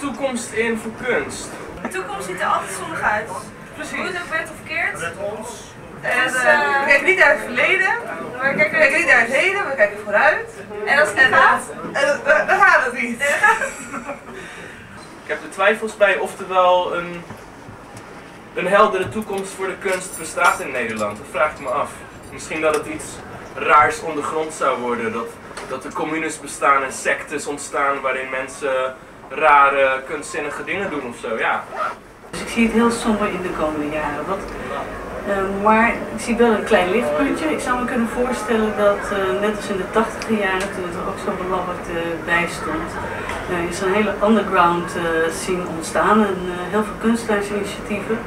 toekomst in voor kunst? De toekomst ziet er altijd zonnig uit. Precies. Hoe het ook werd of verkeerd. ons. En, eh, we kijken niet naar het verleden, maar we kijken niet naar het heden, we kijken vooruit. En als het niet gaat, eh, dan dan gaat het niet. Ik heb er twijfels bij of er wel een, een heldere toekomst voor de kunst bestaat in Nederland. Dat vraag ik me af. Misschien dat het iets raars ondergrond zou worden. Dat, dat er communes bestaan en sectes ontstaan waarin mensen rare, kunstzinnige dingen doen of zo. Ja. Dus ik zie het heel somber in de komende jaren. Eh, maar ik zie wel een klein lichtpuntje. Ik zou me kunnen voorstellen dat, eh, net als in de tachtiger jaren, toen het er ook zo belabberd eh, bij stond, is een hele underground scene ontstaan. En heel veel kunstenaarsinitiatieven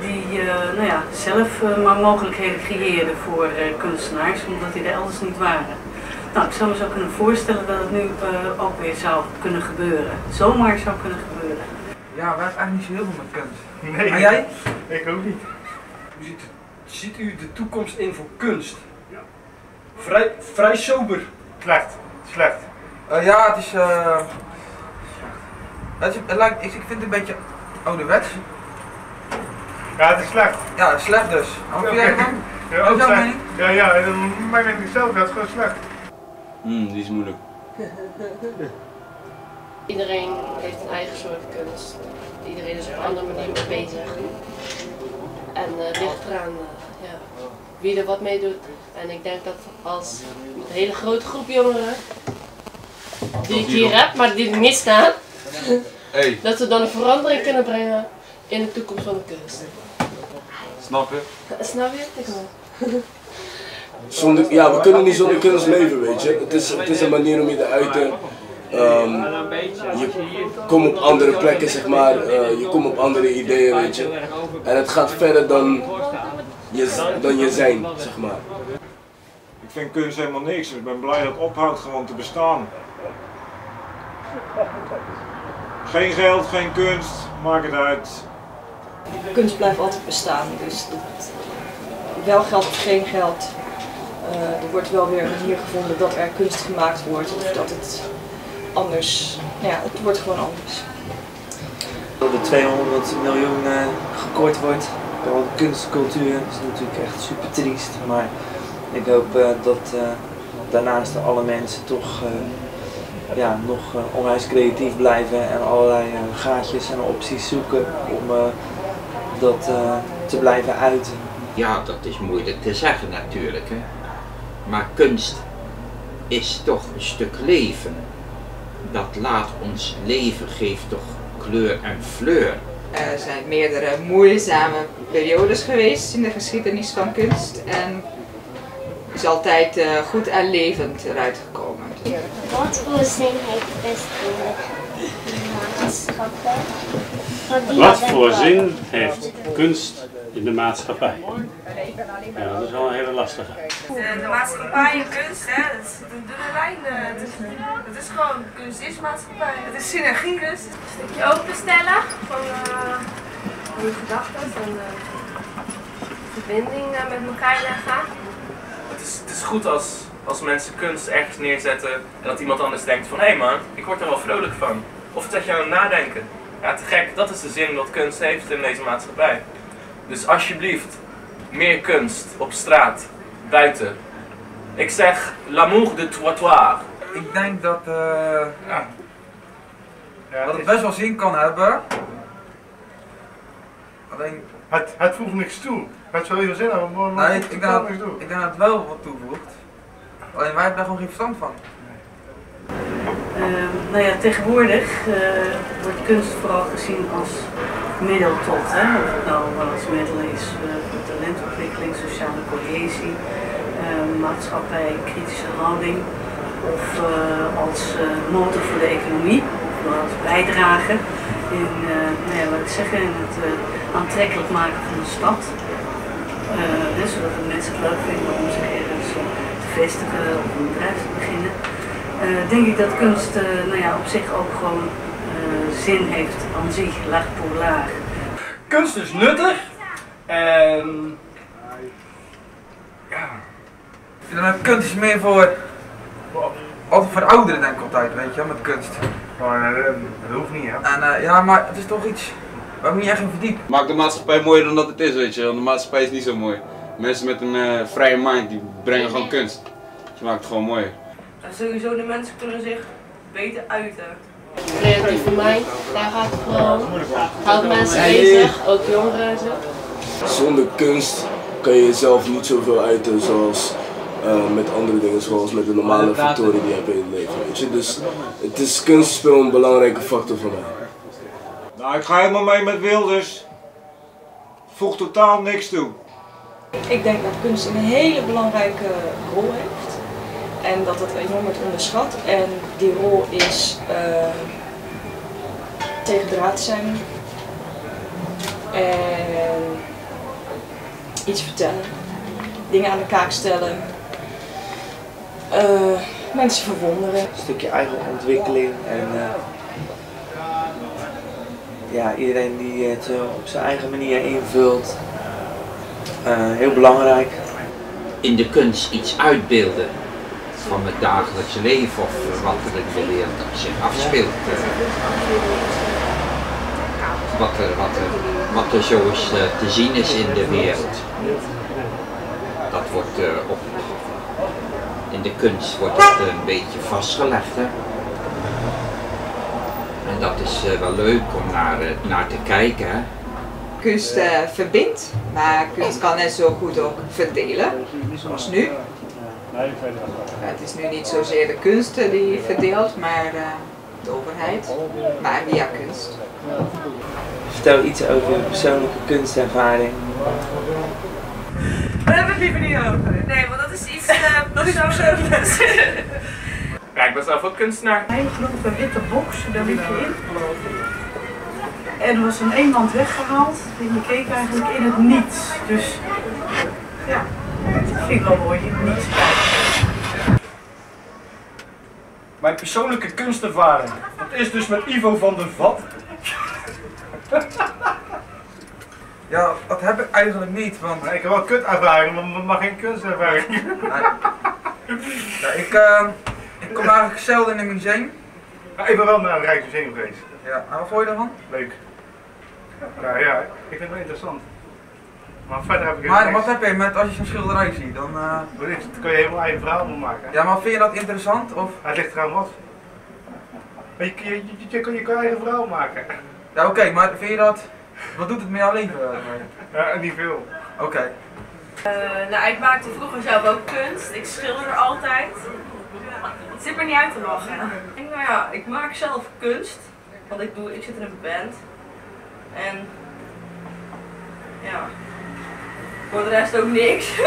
die nou ja, zelf maar mogelijkheden creëerden voor kunstenaars, omdat die er elders niet waren. Nou, ik zou me zo kunnen voorstellen dat het nu eh, ook weer zou kunnen gebeuren. Zomaar zou kunnen gebeuren. Ja, wij hebben eigenlijk niet zo heel veel met kunst. Nee, En jij? ik ook niet. Hoe ziet, ziet u de toekomst in voor kunst? Vrij, vrij sober. Slecht, slecht. Eh, ja, het is. eh het is het lijkt, ik, ik vind het een beetje ouderwets. Ja, het is slecht. Ja, slecht dus. Wat vind jij ervan? Ja, slecht. mening? Ja, ja, en mijn mening zelf, dat is gewoon slecht. Hmm, die is moeilijk. Iedereen heeft een eigen soort kunst. Iedereen is op een andere manier mee bezig. En eh ligt eraan eh, ja, wie er wat mee doet. En ik denk dat als met een hele grote groep jongeren, die ik hier heb, maar die er niet staan, Hey, dat we dan een verandering kunnen brengen in de toekomst van de kunst. snap je? Snap je? Ik wel. Zonder, ja, we kunnen niet zonder kunst leven, weet je. Het is, het is een manier om je te uiten. Ehm, je komt op andere plekken, zeg maar. eh, je komt op andere ideeën, weet je. En het gaat verder dan je, dan je zijn, zeg maar. Ik vind kunst helemaal niks. Ik ben blij dat het ophoudt gewoon te bestaan. Geen geld, geen kunst, maak het uit. kunst blijft altijd bestaan. Dus dat, wel geld of geen geld. Eh, er wordt wel weer een manier gevonden dat er kunst gemaakt wordt. Of dat het anders. nou Ja, het wordt gewoon anders. Dat er 200 miljoen eh, gekort wordt door de kunstcultuur. Dat is natuurlijk echt super triest. Maar ik hoop eh, dat eh, daarnaast alle mensen toch eh, ja, nog eh, onwijs creatief blijven en allerlei gaatjes en opties zoeken om eh, dat eh, te blijven uiten. Ja, dat is moeilijk te zeggen natuurlijk. Hè. Maar kunst is toch een stuk leven. Dat laat ons leven, geeft toch kleur en fleur. Er zijn meerdere moeizame periodes geweest in de geschiedenis van kunst en is altijd eh, goed en levend eruit gekomen. Wat voor zin heeft best in de maatschappij? Wat voor zin heeft kunst in de maatschappij? Ja, dat is wel een hele lastige. De, de maatschappij en kunst, hè, dat is een dunne lijn. eh, Het is, het is gewoon, kunst is maatschappij. Het is synergie kunst. Een stukje openstellen van, eh, van je gedachten en eh, verbinding eh, met elkaar leggen. Het is, het is goed als, als mensen kunst ergens neerzetten en dat iemand anders denkt van hé hey man, ik word er wel vrolijk van. Of het zet je aan het nadenken. Ja, te gek, dat is de zin wat kunst heeft in deze maatschappij. Dus alsjeblieft, meer kunst op straat, buiten. Ik zeg l'amour de trottoir. Ik denk dat, eh Ja. Het, best wel zin kan hebben. Alleen, het, het voegt niks toe. Het zou heel zin hebben, maar nee, ik, denk, niks dat- ik denk dat het wel wat toevoegt. Alleen wij hebben daar gewoon geen verstand van. Ehm, nou ja, tegenwoordig eh, wordt kunst vooral gezien als middel tot. Hè? Of het nou als middel is eh, talentontwikkeling, sociale cohesie, eh, maatschappij, kritische houding. Of eh, als motor voor de economie, of als bijdrage in, nou ja, wat ik zeg, in het aantrekkelijk maken van de stad. Zodat de mensen het leuk vinden om zich ergens te vestigen of een bedrijf te beginnen. Denk ik dat kunst nou ja, op zich ook gewoon zin heeft aan zich, laag voor laag. Kunst is nuttig. En ja, Ik denk dat kunst is meer voor, altijd voor de ouderen denk ik altijd, weet je, wel, met kunst. Maar eh, dat hoeft niet, hè? En eh, ja, maar het is toch iets waar ik niet echt in verdiep. Maak de maatschappij mooier dan dat het is, weet je wel. De maatschappij is niet zo mooi. Mensen met een eh, vrije mind, die brengen gewoon kunst. Je maakt het gewoon mooier. En sowieso de mensen kunnen zich beter uiten. Creatieve mind, daar gaat het gewoon. Houdt mensen bezig, ook jongeren en zo. Zonder kunst kan je jezelf niet zoveel uiten zoals eh, met andere dingen, zoals met de normale factoren die je hebt in het leven. Weet je? Dus het is kunst speelt een belangrijke factor voor mij. Nou, ik ga helemaal mee met Wilders. Voegt totaal niks toe. Ik denk dat kunst een hele belangrijke rol heeft. En dat het enorm wordt onderschat. En die rol is uh, tegendraad zijn. En iets vertellen. Dingen aan de kaak stellen. Uh, mensen verwonderen. Een stukje eigen ontwikkeling en uh, ja, iedereen die het uh, op zijn eigen manier invult. heel belangrijk. In de kunst iets uitbeelden van het dagelijkse leven of wat er in de wereld zich afspeelt. Wat er, wat er, wat er zo is te zien is in de wereld. Dat wordt op in de kunst wordt het een beetje vastgelegd. Hè? En dat is wel leuk om naar, naar te kijken. Hè? Kunst verbindt, maar kunst kan net zo goed ook verdelen, zoals nu. Het is nu niet zozeer de kunst die verdeelt, maar de overheid, maar via kunst. Vertel iets over je persoonlijke kunstervaring. Daar hebben we het liever niet over. Nee, want dat is iets uh, persoonlijks. Ja, ik ben zelf ook kunstenaar. Een hele grote witte box, daar liep je in. En er was een eenmand weggehaald en je keek eigenlijk in het niets. Dus ja, dat vind ik wel mooi, in het niets kijken. Mijn persoonlijke kunstervaring. Dat is dus met Ivo van der Vat. Ja, dat heb ik eigenlijk niet, want... ik heb wel kutervaring, maar geen kunstervaring. ja, ik, uh, ik kom eigenlijk zelden in een museum. Ja, ik ben wel naar een Rijksmuseum geweest. Ja, en wat vond je ervan? Leuk. Nou ja, ik vind het wel interessant. Maar verder heb ik Maar wat heb je met als je zo'n schilderij ziet? Dan, uh... Dan kun je helemaal eigen verhaal van maken. Ja, maar vind je dat interessant? Of? Het ligt eraan wat. Je, je, je, je, kan je eigen verhaal maken. Ja, oké, okay, maar vind je dat... Wat doet het met jouw leven? Ja, niet veel. Oké. Okay. Uh, nou, ik maakte vroeger zelf ook kunst. Ik schilder altijd. Het zit me niet uit te lachen. Ik, nou ja, ik maak zelf kunst. Want ik, doe, ik zit in een band. En ja, voor de rest ook niks.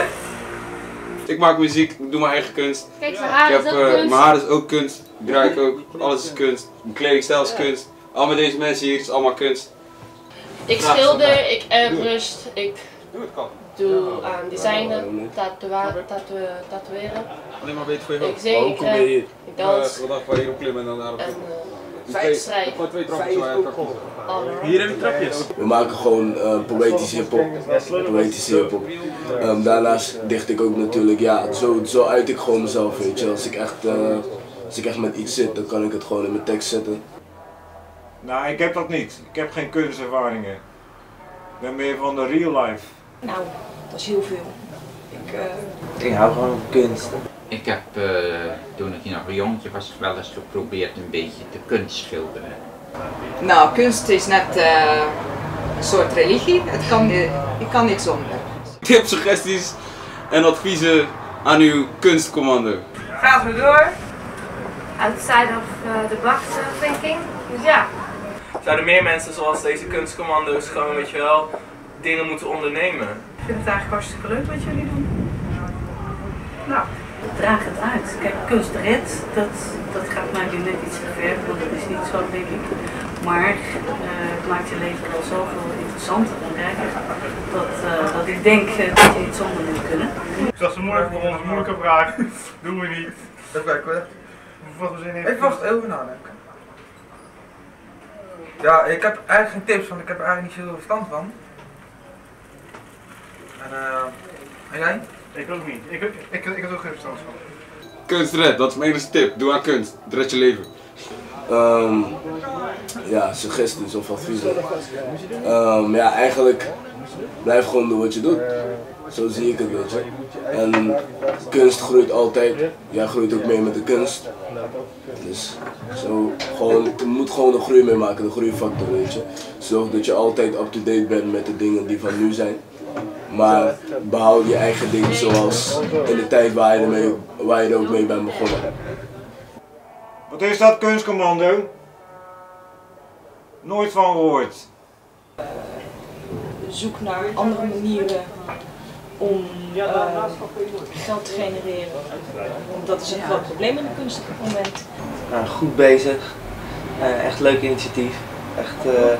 Ik maak muziek, ik doe mijn eigen kunst. Kijk, zijn haar ik heb, is ook uh, kunst. Mijn haar is ook kunst, ik draai ook, alles is kunst. Mijn kledingstijl is kunst. Al met deze mensen hier is allemaal kunst. Ik schilder, ik airbrush, ik doe aan designen, tatoeëren. tatoeëren. Alleen maar beter voor je hoofd. Ik zing, ik, ik dans. Uh, wat hier op klimmen en dan daarop. Schrijven. Gewoon twee trapjes waar je Hier heb je trapjes. We maken gewoon uh, poëtische hip-hop. Poëtische hip-hop. Um, daarnaast dicht ik ook natuurlijk, ja, zo, zo uit ik gewoon mezelf, weet je. Als ik, echt, uh, als ik echt met iets zit, dan kan ik het gewoon in mijn tekst zetten. Nou, ik heb dat niet. Ik heb geen kunstervaringen. Ik ben meer van de real life. Nou, dat is heel veel. Ik, uh... ik hou gewoon van kunst. Ik heb, uh, toen ik nog een jongetje was, wel eens geprobeerd een beetje te kunstschilderen. Nou, kunst is net uh, een soort religie. Het kan, je kan niet zonder. Tips, suggesties en adviezen aan uw kunstcommando. Gaat we door. Outside of uh, the box thinking. Dus ja. Zouden meer mensen zoals deze kunstcommando's gewoon, weet je wel, dingen moeten ondernemen? Ik vind het eigenlijk hartstikke leuk wat jullie doen. Nou, draag het uit. Kijk, kunst redt, dat, dat gaat mij nu net iets te ver, want dat is niet zo, denk ik. Maar uh, het maakt je leven wel zoveel interessanter en rijker, dat, uh, dat ik denk uh, dat je iets zonder moet kunnen. Dat is een moeilijke voor ons, een moeilijke vraag. Doen we niet. Even kijken hoor. Wat we zin in. Even wacht, even nadenken. Ja, ik heb eigenlijk geen tips, want ik heb er eigenlijk niet zoveel verstand van. En, uh, en jij? Ik ook niet. Ik, ik, ik, ik heb ook geen verstand van. Kunst red, dat is mijn enige tip. Doe aan kunst, redt je leven. Ehm, ja, suggesties of adviezen. Ehm, ja, eigenlijk blijf gewoon doen wat je doet. Zo zie ik het, weet je. En kunst groeit altijd. Jij groeit ook mee met de kunst. Dus zo, gewoon, je moet gewoon een groei mee maken, de groeifactor, weet je. Zorg dat je altijd up-to-date bent met de dingen die van nu zijn. Maar behoud je eigen dingen zoals in de tijd waar je, ermee, waar je er ook mee bent begonnen. Wat is dat kunstcommando? Nooit van gehoord. Zoek naar andere manieren om eh, geld te genereren. Want dat is een groot probleem in de kunst op het moment. Nou, goed bezig. Eh, echt leuk initiatief. Echt eh,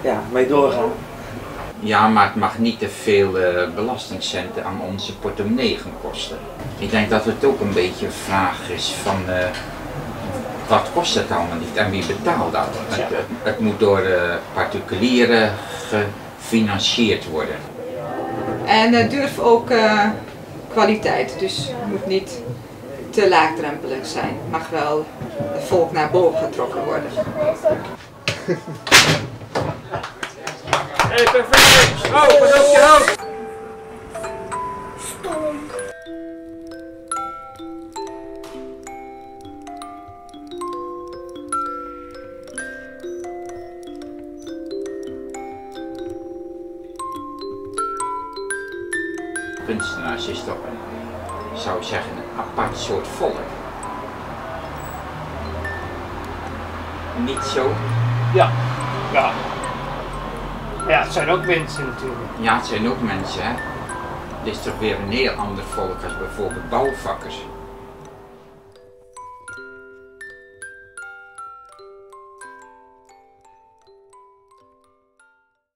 ja, mee doorgaan. Ja, maar het mag niet te veel eh, belastingcenten aan onze portemonnee gaan kosten. Ik denk dat het ook een beetje een vraag is van eh, wat kost het allemaal niet en wie betaalt dat? Het, het, het moet door eh, particulieren gefinancierd worden. En uh, durf ook eh, kwaliteit, dus het moet niet te laagdrempelig zijn. Het mag wel het volk naar boven getrokken worden. Hey, perfect! Oh, pas op je hoofd! Kunstenaars is toch een, zou ik zeggen, een apart soort volk. Niet zo? Ja, ja. Ja, het zijn ook mensen natuurlijk. Ja, het zijn ook mensen, hè. Het is toch weer een heel ander volk als bijvoorbeeld bouwvakkers.